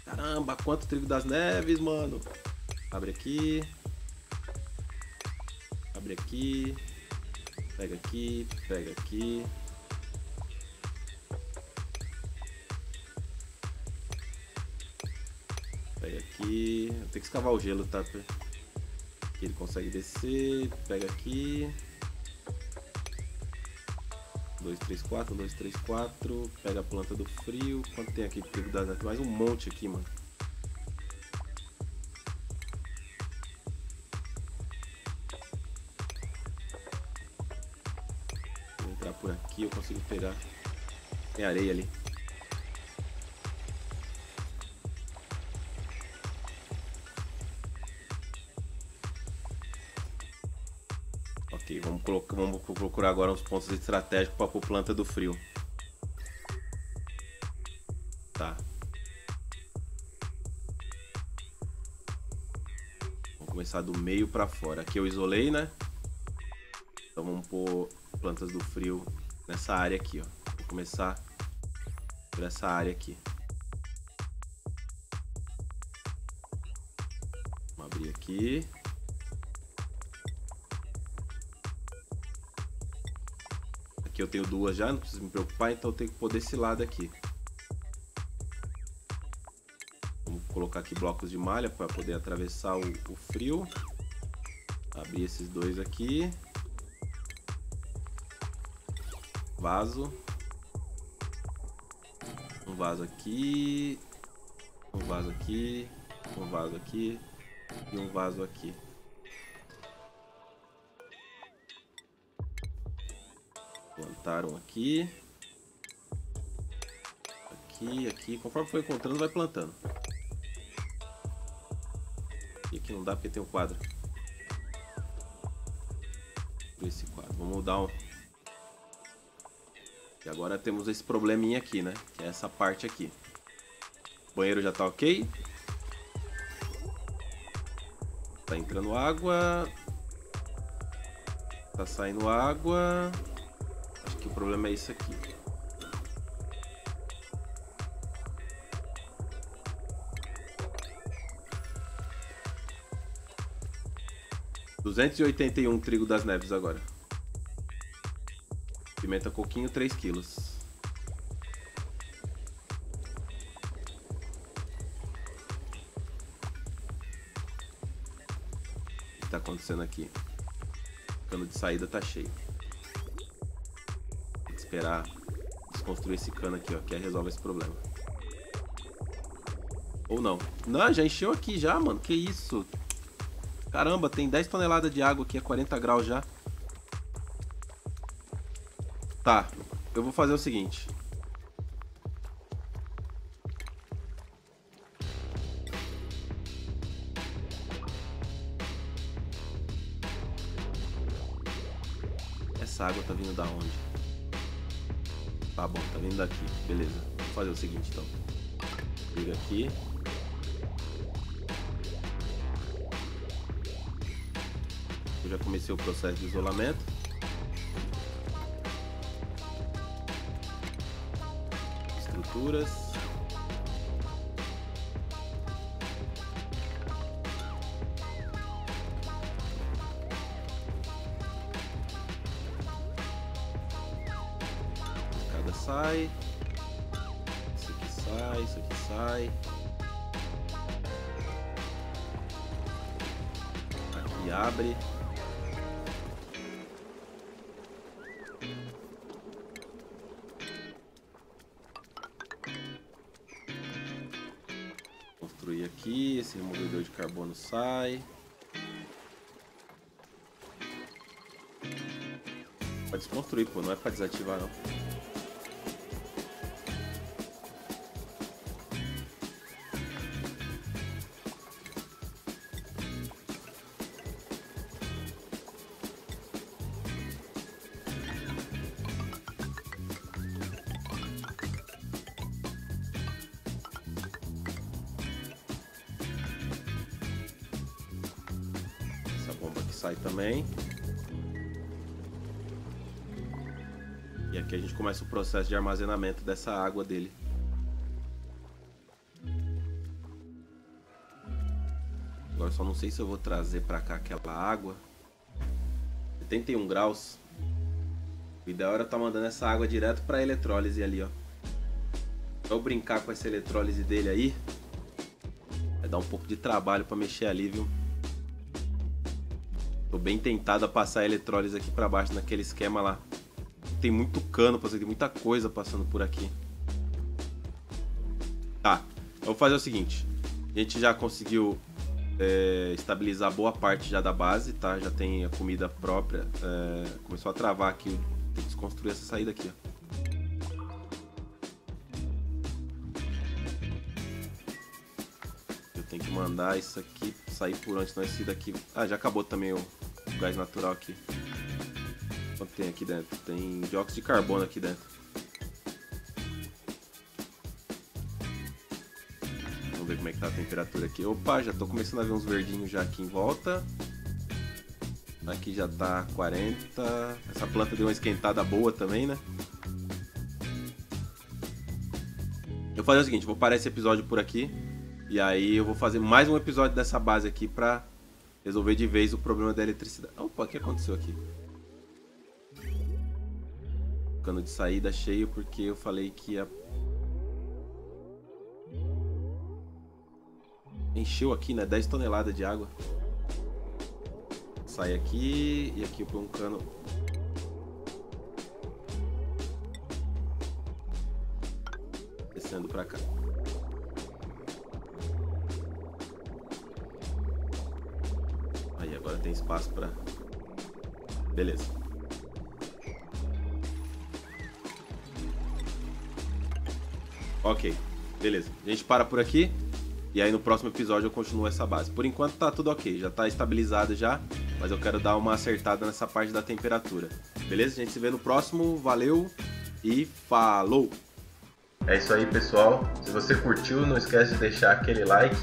Caramba, quanto trigo das neves, mano. Abre aqui. Abre aqui. Pega aqui, pega aqui. Tem que escavar o gelo, tá? Aqui ele consegue descer. Pega aqui. 2, 3, 4, 2, 3, 4. Pega a planta do frio. Quanto tem aqui? Trigo das? Mais um monte aqui, mano. Vou entrar por aqui, eu consigo pegar. Tem areia ali. Vamos, procurar agora uns pontos estratégicos para pôr planta do frio. Tá. Vamos começar do meio para fora. Aqui eu isolei, né? Então vamos pôr plantas do frio nessa área aqui, ó. Vou começar por essa área aqui. Vamos abrir aqui. Aqui eu tenho duas já, não preciso me preocupar, então eu tenho que pôr desse lado aqui. Vamos colocar aqui blocos de malha para poder atravessar o, o frio. Abrir esses dois aqui. Vaso. Um vaso aqui. Um vaso aqui. Um vaso aqui. E um vaso aqui. Plantaram aqui. Aqui, aqui. Conforme for encontrando, vai plantando. E aqui não dá porque tem um quadro. Esse quadro. Vamos mudar um. E agora temos esse probleminha aqui, né? Que é essa parte aqui. O banheiro já tá ok. Tá entrando água. Tá saindo água. Problema é isso aqui. Duzentos e oitenta e um trigo das neves agora. Pimenta coquinho, 3 quilos. O que tá acontecendo aqui? O cano de saída tá cheio. Esperar desconstruir esse cano aqui, ó, que aí resolve esse problema. Ou não. Não, já encheu aqui já, mano. Que isso? Caramba, tem 10 toneladas de água aqui a 40 graus já. Tá, eu vou fazer o seguinte. Essa água tá vindo da onde? Tá bom, tá vindo daqui. Beleza. Vou fazer o seguinte então. Liga aqui. Eu já comecei o processo de isolamento. Estruturas. Sai. Isso aqui sai, isso aqui sai. Aqui abre. Construir aqui, esse removedor de carbono sai. Pra desconstruir, pô, não é pra desativar não. Começa o processo de armazenamento dessa água dele. Agora só não sei se eu vou trazer pra cá aquela água. 71 graus. O ideal era estar tá mandando essa água direto pra eletrólise ali, ó. Eu brincar com essa eletrólise dele aí. Vai dar um pouco de trabalho pra mexer ali, viu? Tô bem tentado a passar a eletrólise aqui pra baixo naquele esquema lá tem muito cano passando, tem muita coisa passando por aqui. Tá, eu vou fazer o seguinte. A gente já conseguiu é, estabilizar boa parte já da base, tá? Já tem a comida própria. É, começou a travar aqui, tem que desconstruir essa saída aqui, ó. Tenho que mandar isso aqui sair por onde, senão esse daqui... Ah, já acabou também o, o gás natural aqui. Quanto tem aqui dentro? Tem dióxido de carbono aqui dentro. Vamos ver como é que tá a temperatura aqui. Opa, já tô começando a ver uns verdinhos já aqui em volta. Aqui já tá 40. Essa planta deu uma esquentada boa também, né? Eu vou fazer o seguinte, vou parar esse episódio por aqui. E aí eu vou fazer mais um episódio dessa base aqui pra resolver de vez o problema da eletricidade. Opa, o que aconteceu aqui? Cano de saída cheio porque eu falei que ia. Encheu aqui, né? 10 toneladas de água. Sai aqui e aqui eu ponho um cano. Descendo pra cá. Aí agora tem espaço pra. Beleza. Ok, beleza. A gente para por aqui. E aí no próximo episódio eu continuo essa base. Por enquanto tá tudo ok, já tá estabilizado já. Mas eu quero dar uma acertada nessa parte da temperatura. Beleza? A gente se vê no próximo. Valeu e falou! É isso aí, pessoal. Se você curtiu, não esquece de deixar aquele like.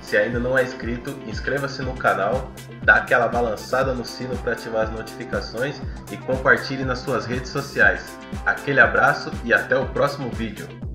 Se ainda não é inscrito, inscreva-se no canal, dá aquela balançada no sino para ativar as notificações e compartilhe nas suas redes sociais. Aquele abraço e até o próximo vídeo.